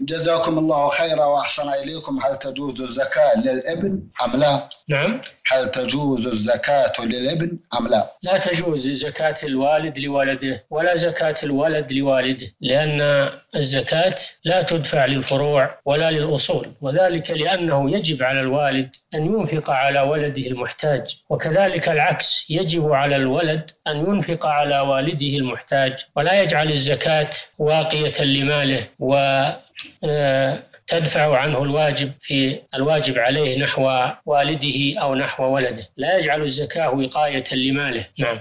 جزاكم الله خيرا وأحسن إليكم هل تجوز الزكاة للإبن أم لا؟ نعم هل تجوز الزكاة للابن أم لا؟ لا تجوز زكاة الوالد لولده ولا زكاة الولد لوالده لأن الزكاة لا تدفع للفروع ولا للأصول وذلك لأنه يجب على الوالد أن ينفق على ولده المحتاج وكذلك العكس يجب على الولد أن ينفق على والده المحتاج ولا يجعل الزكاة واقية لماله و آه، تدفع عنه الواجب في الواجب عليه نحو والده أو نحو ولده. لا يجعل الزكاة وقاية لماله. نعم.